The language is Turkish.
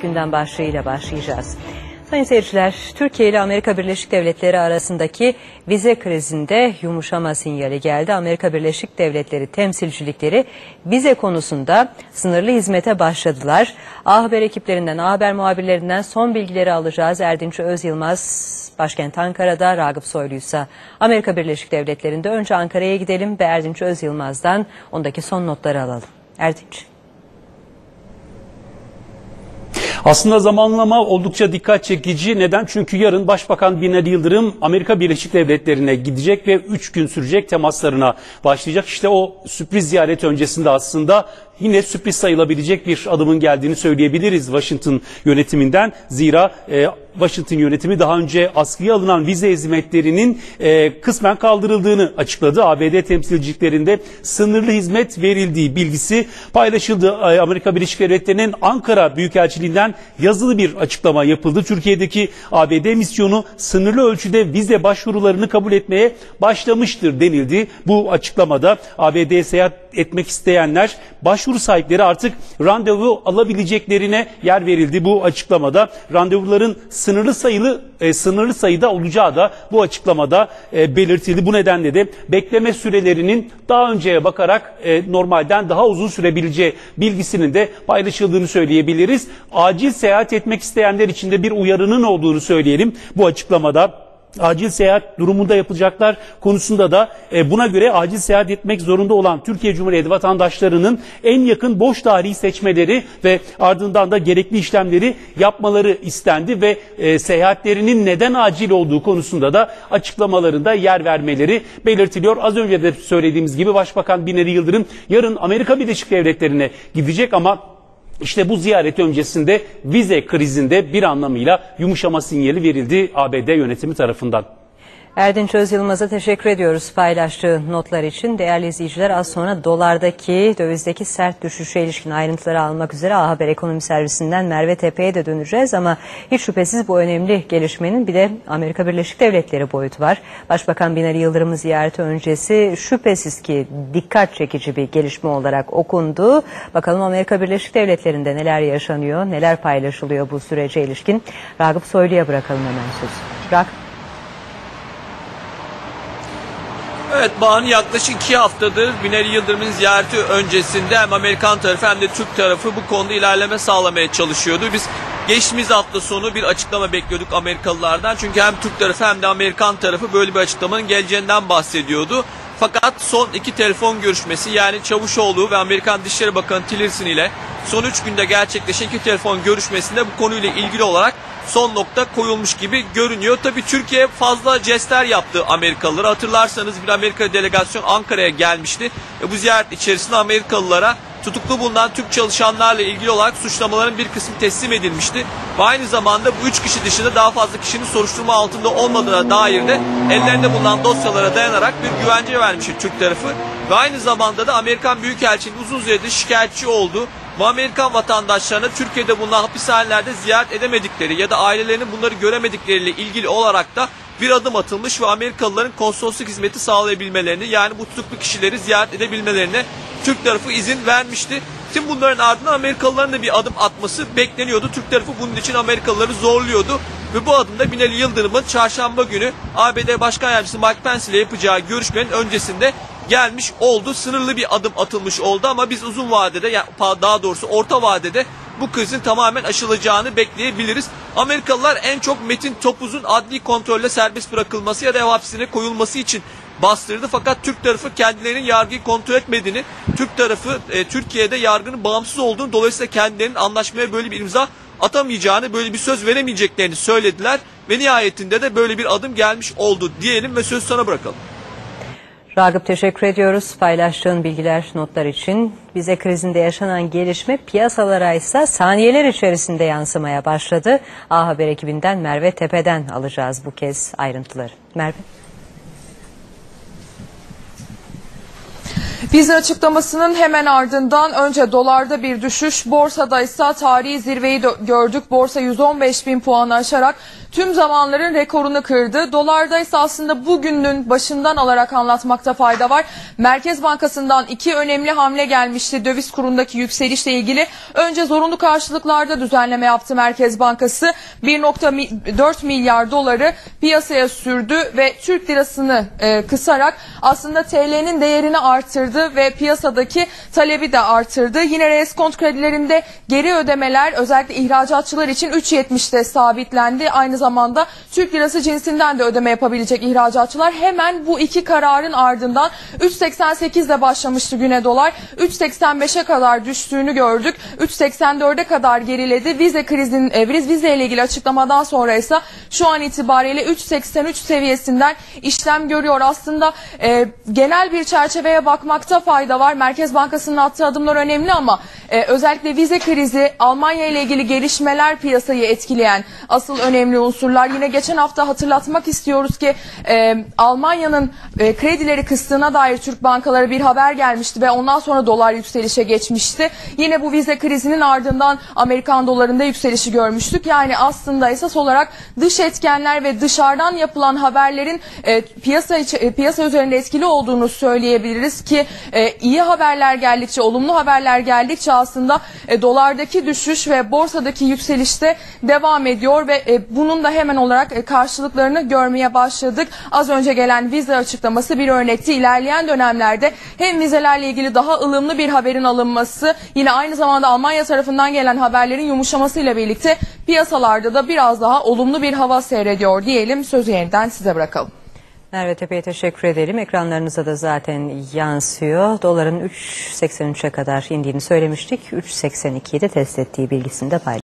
Gündem başlığıyla başlayacağız. Sayın seyirciler, Türkiye ile Amerika Birleşik Devletleri arasındaki vize krizinde yumuşama sinyali geldi. Amerika Birleşik Devletleri temsilcilikleri vize konusunda sınırlı hizmete başladılar. A Haber ekiplerinden, A Haber muhabirlerinden son bilgileri alacağız. Erdinç Öz Yılmaz başkent Ankara'da, Ragıp Soylu Amerika Birleşik Devletleri'nde. Önce Ankara'ya gidelim ve Erdinç Öz Yılmaz'dan ondaki son notları alalım. Erdinç. Aslında zamanlama oldukça dikkat çekici. Neden? Çünkü yarın Başbakan Binali Yıldırım Amerika Birleşik Devletleri'ne gidecek ve 3 gün sürecek temaslarına başlayacak. İşte o sürpriz ziyaret öncesinde aslında yine sürpriz sayılabilecek bir adımın geldiğini söyleyebiliriz Washington yönetiminden. Zira e, Washington yönetimi daha önce askıya alınan vize hizmetlerinin e, kısmen kaldırıldığını açıkladı. ABD temsilciliklerinde sınırlı hizmet verildiği bilgisi paylaşıldı. E, Amerika Birleşik Devletleri'nin Ankara Büyükelçiliğinden yazılı bir açıklama yapıldı. Türkiye'deki ABD misyonu sınırlı ölçüde vize başvurularını kabul etmeye başlamıştır denildi. Bu açıklamada ABD'ye seyahat etmek isteyenler başvuru sahipleri artık randevu alabileceklerine yer verildi. Bu açıklamada randevuların sınırlı sayılı e, sınırlı sayıda olacağı da bu açıklamada e, belirtildi. Bu nedenle de bekleme sürelerinin daha önceye bakarak e, normalden daha uzun sürebileceği bilgisinin de paylaşıldığını söyleyebiliriz. Acil seyahat etmek isteyenler için de bir uyarının olduğunu söyleyelim bu açıklamada acil seyahat durumunda yapılacaklar konusunda da e, buna göre acil seyahat etmek zorunda olan Türkiye Cumhuriyeti vatandaşlarının en yakın boş tarihi seçmeleri ve ardından da gerekli işlemleri yapmaları istendi ve e, seyahatlerinin neden acil olduğu konusunda da açıklamalarında yer vermeleri belirtiliyor. Az önce de söylediğimiz gibi Başbakan Binali Yıldırım yarın Amerika Birleşik Devletleri'ne gidecek ama işte bu ziyaret öncesinde vize krizinde bir anlamıyla yumuşama sinyali verildi ABD yönetimi tarafından. Erdinç Öz Yılmaz'a teşekkür ediyoruz paylaştığı notlar için. Değerli izleyiciler az sonra dolardaki, dövizdeki sert düşüşe ilişkin ayrıntıları almak üzere A Haber Ekonomi Servisinden Merve Tepe'ye de döneceğiz. Ama hiç şüphesiz bu önemli gelişmenin bir de Amerika Birleşik Devletleri boyutu var. Başbakan Binali Yıldırım'ın ziyareti öncesi şüphesiz ki dikkat çekici bir gelişme olarak okundu. Bakalım Amerika Birleşik Devletleri'nde neler yaşanıyor, neler paylaşılıyor bu sürece ilişkin. Ragıp Soylu'ya bırakalım hemen sözü. Ragıp. Evet Banu yaklaşık iki haftadır Binali Yıldırım'ın ziyareti öncesinde hem Amerikan tarafı hem de Türk tarafı bu konuda ilerleme sağlamaya çalışıyordu. Biz geçtiğimiz hafta sonu bir açıklama bekliyorduk Amerikalılardan. Çünkü hem Türk tarafı hem de Amerikan tarafı böyle bir açıklamanın geleceğinden bahsediyordu. Fakat son iki telefon görüşmesi yani Çavuşoğlu ve Amerikan Dışişleri Bakanı Tillerson ile son üç günde gerçekleşen iki telefon görüşmesinde bu konuyla ilgili olarak son nokta koyulmuş gibi görünüyor. Tabii Türkiye fazla jestler yaptı Amerikalılara. Hatırlarsanız bir Amerika delegasyon Ankara'ya gelmişti. Ve bu ziyaret içerisinde Amerikalılara tutuklu bulunan Türk çalışanlarla ilgili olarak suçlamaların bir kısmı teslim edilmişti. Ve aynı zamanda bu üç kişi dışında daha fazla kişinin soruşturma altında olmadığına dair de ellerinde bulunan dosyalara dayanarak bir güvence vermişti Türk tarafı. Ve aynı zamanda da Amerikan Büyükelçiliği uzun süredir şikayetçi oldu bu Amerikan vatandaşlarına Türkiye'de bulunan hapishanelerde ziyaret edemedikleri ya da ailelerinin bunları göremedikleriyle ilgili olarak da bir adım atılmış ve Amerikalıların konsolosluk hizmeti sağlayabilmelerini yani bu tutuklu kişileri ziyaret edebilmelerine Türk tarafı izin vermişti. Tüm bunların ardından Amerikalıların da bir adım atması bekleniyordu. Türk tarafı bunun için Amerikalıları zorluyordu. Ve bu adımda Binali Yıldırım'ın çarşamba günü ABD Başkan Yardımcısı Mike Pence ile yapacağı görüşmenin öncesinde gelmiş oldu. Sınırlı bir adım atılmış oldu ama biz uzun vadede daha doğrusu orta vadede bu krizin tamamen aşılacağını bekleyebiliriz. Amerikalılar en çok Metin Topuz'un adli kontrolle serbest bırakılması ya da ev hapsine koyulması için bastırdı. Fakat Türk tarafı kendilerinin yargıyı kontrol etmediğini, Türk tarafı e, Türkiye'de yargının bağımsız olduğunu dolayısıyla kendilerinin anlaşmaya böyle bir imza atamayacağını, böyle bir söz veremeyeceklerini söylediler ve nihayetinde de böyle bir adım gelmiş oldu diyelim ve söz sana bırakalım. Ragıp teşekkür ediyoruz paylaştığın bilgiler, notlar için. Vize krizinde yaşanan gelişme piyasalara ise saniyeler içerisinde yansımaya başladı. A Haber ekibinden Merve Tepe'den alacağız bu kez ayrıntıları. Merve. Vize açıklamasının hemen ardından önce dolarda bir düşüş, borsada ise tarihi zirveyi gördük. Borsa 115 bin puanı aşarak tüm zamanların rekorunu kırdı. Dolarda ise aslında bugünün başından alarak anlatmakta fayda var. Merkez Bankası'ndan iki önemli hamle gelmişti döviz kurundaki yükselişle ilgili. Önce zorunlu karşılıklarda düzenleme yaptı Merkez Bankası. 1.4 milyar doları piyasaya sürdü ve Türk lirasını e, kısarak aslında TL'nin değerini artırdı ve piyasadaki talebi de artırdı. Yine reskont kredilerinde geri ödemeler özellikle ihracatçılar için 3.70'te sabitlendi. Aynı zamanda Türk lirası cinsinden de ödeme yapabilecek ihracatçılar hemen bu iki kararın ardından 3.88 ile başlamıştı güne dolar. 3.85'e kadar düştüğünü gördük. 3.84'e kadar geriledi. Vize krizin e, viz- vize ile ilgili açıklamadan sonra ise şu an itibariyle 3.83 seviyesinden işlem görüyor. Aslında e, genel bir çerçeveye bakmakta fayda var. Merkez Bankası'nın attığı adımlar önemli ama e, özellikle vize krizi, Almanya ile ilgili gelişmeler piyasayı etkileyen asıl önemli unsurlar. Yine geçen hafta hatırlatmak istiyoruz ki e, Almanya'nın e, kredileri kıstığına dair Türk bankaları bir haber gelmişti ve ondan sonra dolar yükselişe geçmişti. Yine bu vize krizinin ardından Amerikan dolarında yükselişi görmüştük. Yani aslında esas olarak dış etkenler ve dışarıdan yapılan haberlerin e, piyasa e, piyasa üzerinde etkili olduğunu söyleyebiliriz ki e, iyi haberler geldikçe, olumlu haberler geldikçe aslında e, dolardaki düşüş ve borsadaki yükselişte devam ediyor ve e, bunun da hemen olarak e, karşılıklarını görmeye başladık. Az önce gelen vize açıklaması bir örnekti. İlerleyen dönemlerde hem vizelerle ilgili daha ılımlı bir haberin alınması, yine aynı zamanda Almanya tarafından gelen haberlerin yumuşamasıyla birlikte piyasalarda da biraz daha olumlu bir hava seyrediyor diyelim. Sözü yeniden size bırakalım. Merve Tepe'ye teşekkür edelim. Ekranlarınıza da zaten yansıyor. Doların 3.83'e kadar indiğini söylemiştik. 3.82'yi de test ettiği bilgisini de paylaştık.